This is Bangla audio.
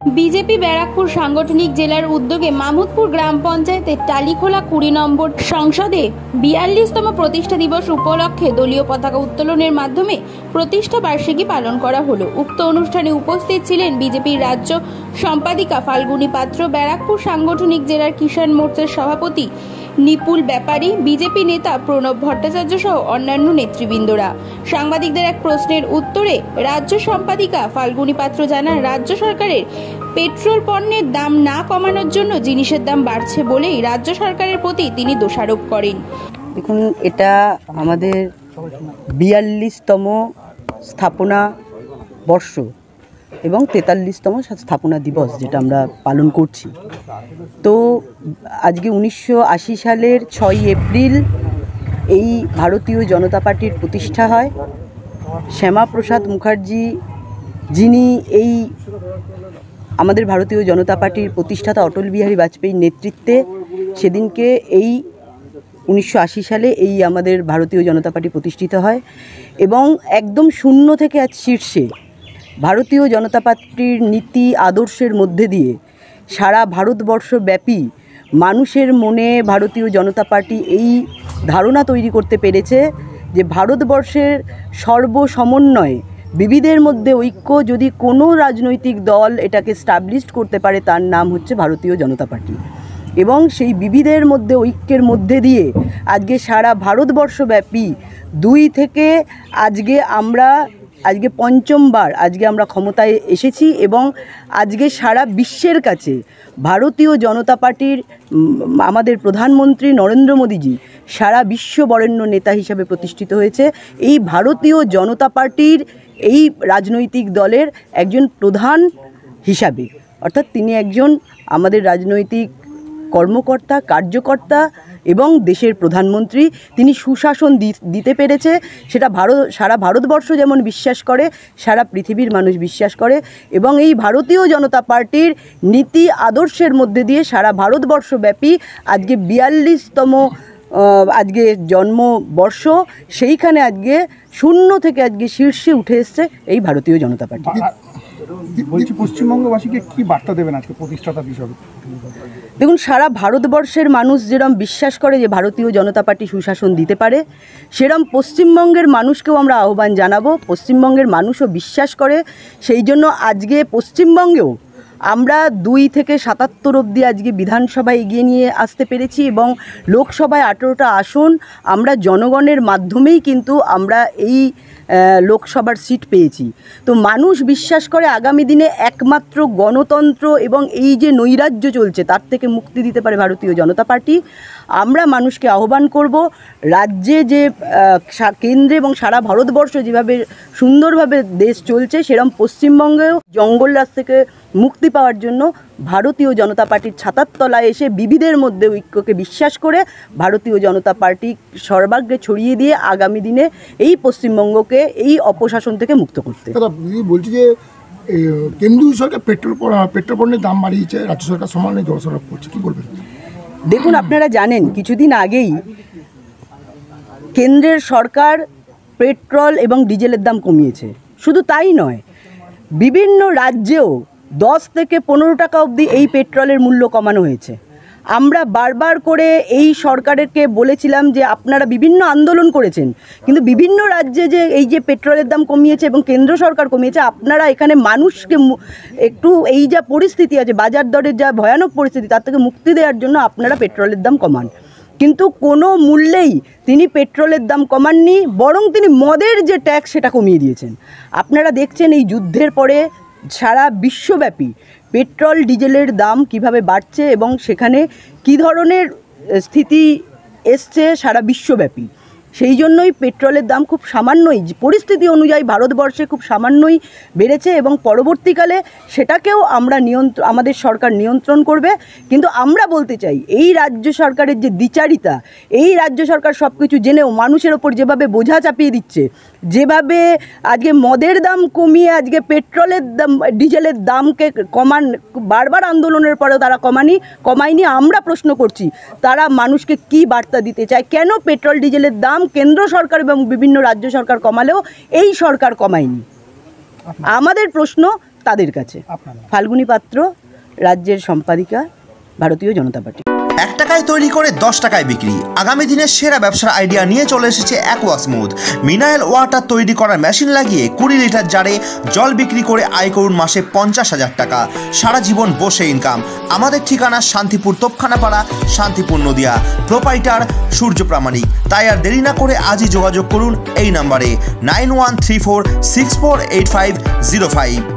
বিজেপি ব্যারাকপুর সাংগঠনিক জেলার উদ্যোগে মামুদপুর গ্রাম পঞ্চায়েতের টালিখোলা কুড়ি নম্বর সংসদে বিয়াল্লিশতম প্রতিষ্ঠা দিবস উপলক্ষে দলীয় পতাকা উত্তোলনের মাধ্যমে প্রতিষ্ঠা বার্ষিকী পালন করা হলো। উক্ত অনুষ্ঠানে উপস্থিত ছিলেন বিজেপির রাজ্য সম্পাদিকা ফাল্গুনী পাত্র, ব্যারাকপুর সাংগঠনিক জেলার কিষাণ মোর্চার সভাপতি নিপুল ব্যাপারী, বিজেপি নেতা প্রণব ভট্টাচার্য সহ অন্যান্য নেতৃবৃন্দরা। সাংবাদিকদের এক প্রশ্নের উত্তরে রাজ্য সম্পাদিকা ফাল্গুনী পাত্র জানান, রাজ্য সরকারের পেট্রোল পণ্যের দাম না কমানোর জন্য জিনিসের দাম বাড়ছে বলেই রাজ্য সরকারের প্রতি তিনি দোষারোপ করেন। দেখুন, এটা আমাদের বিয়াল্লিশতম স্থাপনা বর্ষ এবং তেতাল্লিশতম স্থাপনা দিবস যেটা আমরা পালন করছি। তো আজকে উনিশশো আশি সালের ছয় এপ্রিল এই ভারতীয় জনতা পার্টির প্রতিষ্ঠা হয়। শ্যামাপ্রসাদ মুখার্জি যিনি এই আমাদের ভারতীয় জনতা পার্টির প্রতিষ্ঠাতা অটল বিহারী বাজপেয়ীর নেতৃত্বে সেদিনকে এই উনিশশো আশি সালে এই আমাদের ভারতীয় জনতা পার্টি প্রতিষ্ঠিত হয় এবং একদম শূন্য থেকে আজ শীর্ষে ভারতীয় জনতা পার্টির নীতি, আদর্শের মধ্যে দিয়ে সারা ভারতবর্ষ ব্যাপী মানুষের মনে ভারতীয় জনতা পার্টি এই ধারণা তৈরি করতে পেরেছে যে ভারতবর্ষের সর্বসমন্বয়ে বিবিধের মধ্যে ঐক্য যদি কোনো রাজনৈতিক দল এটাকে স্টাবলিশড করতে পারে, তার নাম হচ্ছে ভারতীয় জনতা পার্টি। এবং সেই বিবিধের মধ্যে ঐক্যের মধ্যে দিয়ে আজকে সারা ভারতবর্ষব্যাপী দুই থেকে আজকে আমরা আজকে পঞ্চমবার আজকে আমরা ক্ষমতায় এসেছি এবং আজকে সারা বিশ্বের কাছে ভারতীয় জনতা পার্টির আমাদের প্রধানমন্ত্রী নরেন্দ্র মোদীজি সারা বিশ্ব বরেণ্য নেতা হিসাবে প্রতিষ্ঠিত হয়েছে। এই ভারতীয় জনতা পার্টির এই রাজনৈতিক দলের একজন প্রধান হিসাবে, অর্থাৎ তিনি একজন আমাদের রাজনৈতিক কর্মকর্তা, কার্যকর্তা এবং দেশের প্রধানমন্ত্রী, তিনি সুশাসন দিতে পেরেছে। সেটা ভারত, সারা ভারতবর্ষ যেমন বিশ্বাস করে, সারা পৃথিবীর মানুষ বিশ্বাস করে এবং এই ভারতীয় জনতা পার্টির নীতি আদর্শের মধ্যে দিয়ে সারা ভারতবর্ষব্যাপী আজকে বিয়াল্লিশতম আজকে জন্মবর্ষ, সেইখানে আজকে শূন্য থেকে আজকে শীর্ষে উঠে এসছে এই ভারতীয় জনতা পার্টি। বলছি, পশ্চিমবঙ্গবাসীকে কি বার্তা দেবেন আজকে প্রতিষ্ঠাতা হিসাবে? দেখুন, সারা ভারতবর্ষের মানুষ যেরম বিশ্বাস করে যে ভারতীয় জনতা পার্টি সুশাসন দিতে পারে, সেরম পশ্চিমবঙ্গের মানুষকেও আমরা আহ্বান জানাব। পশ্চিমবঙ্গের মানুষও বিশ্বাস করে, সেই জন্য আজকে পশ্চিমবঙ্গেও আমরা দুই থেকে সাতাত্তর অবধি আজকে বিধানসভায় এগিয়ে নিয়ে আসতে পেরেছি এবং লোকসভায় আঠেরোটা আসন আমরা জনগণের মাধ্যমেই কিন্তু আমরা এই লোকসভার সিট পেয়েছি। তো মানুষ বিশ্বাস করে আগামী দিনে একমাত্র গণতন্ত্র এবং এই যে নৈরাজ্য চলছে, তার থেকে মুক্তি দিতে পারে ভারতীয় জনতা পার্টি। আমরা মানুষকে আহ্বান করব রাজ্যে যে কেন্দ্রে এবং সারা ভারতবর্ষ যেভাবে সুন্দরভাবে দেশ চলছে সেরকম পশ্চিমবঙ্গেও জঙ্গল রাজ থেকে মুক্তি পাওয়ার জন্য ভারতীয় জনতা পার্টির ছাতার তলায় এসে বিবিধের মধ্যে ঐক্যকে বিশ্বাস করে ভারতীয় জনতা পার্টি সর্বাগ্রে ছড়িয়ে দিয়ে আগামী দিনে এই পশ্চিমবঙ্গকে, এই অপশাসন থেকে মুক্ত করতে। বলছি যে কেন্দ্রীয় সরকার পেট্রোল পেট্রোল পণ্যের দাম বাড়িয়েছে, রাজ্য সরকার সমানে জল করছে, কি বলবেন? দেখুন, আপনারা জানেন, কিছুদিন আগেই কেন্দ্রের সরকার পেট্রোল এবং ডিজেলের দাম কমিয়েছে। শুধু তাই নয়, বিভিন্ন রাজ্যেও দশ থেকে পনেরো টাকা অবধি এই পেট্রোলের মূল্য কমানো হয়েছে। আমরা বারবার করে এই সরকারকে বলেছিলাম যে আপনারা বিভিন্ন আন্দোলন করেছেন, কিন্তু বিভিন্ন রাজ্যে যে এই যে পেট্রোলের দাম কমিয়েছে এবং কেন্দ্র সরকার কমিয়েছে, আপনারা এখানে মানুষকে একটু এই যা পরিস্থিতি আছে, বাজার দরের যা ভয়ানক পরিস্থিতি, তার থেকে মুক্তি দেওয়ার জন্য আপনারা পেট্রোলের দাম কমান। কিন্তু কোনো মূল্যেই তিনি পেট্রোলের দাম কমাননি, বরং তিনি মদের যে ট্যাক্স সেটা কমিয়ে দিয়েছেন। আপনারা দেখছেন এই যুদ্ধের পরে সারা বিশ্বব্যাপী পেট্রোল, ডিজেলের দাম কীভাবে বাড়ছে এবং সেখানে কি ধরনের স্থিতি এসছে সারা বিশ্বব্যাপী? সেই জন্যই পেট্রোলের দাম খুব সামান্যই, পরিস্থিতি অনুযায়ী ভারতবর্ষে খুব সামান্যই বেড়েছে এবং পরবর্তীকালে সেটাকেও আমরা নিয়ন্ত্রণ আমাদের সরকার নিয়ন্ত্রণ করবে। কিন্তু আমরা বলতে চাই, এই রাজ্য সরকারের যে দ্বিচারিতা, এই রাজ্য সরকার সব কিছু জেনেও মানুষের ওপর যেভাবে বোঝা চাপিয়ে দিচ্ছে, যেভাবে আজকে মদের দাম কমিয়ে আজকে পেট্রোলের দাম, ডিজেলের দামকে কমান, বারবার আন্দোলনের পরেও তারা কমানি, কমায়নি, আমরা প্রশ্ন করছি, তারা মানুষকে কি বার্তা দিতে চায়? কেন পেট্রোল, ডিজেলের দাম কেন্দ্র সরকার এবং বিভিন্ন রাজ্য সরকার কমালেও এই সরকার কমায়নি। আমাদের প্রশ্ন তাদের কাছে। ফাল্গুনি পাত্র রাজ্যের সম্পাদিকা ভারতীয় জনতা পার্টি। এক টাকায় তৈরি করে দশ টাকায় বিক্রি। আগামী দিনের সেরা ব্যবসার আইডিয়া নিয়ে চলে এসেছে অ্যাকোয়া স্মুথ মিনারেল ওয়াটার তৈরি করার মেশিন লাগিয়ে কুড়ি লিটার জারে জল বিক্রি করে আয় করুন মাসে পঞ্চাশ হাজার টাকা। সারা জীবন বসে ইনকাম আমাদের ঠিকানা শান্তিপুর তোপখানাপাড়া, শান্তিপুর নদিয়া। প্রোপাইটার সূর্য প্রামাণিক। তাই আর দেরি না করে আজই যোগাযোগ করুন এই নাম্বারে nine one three four six four eight five zero five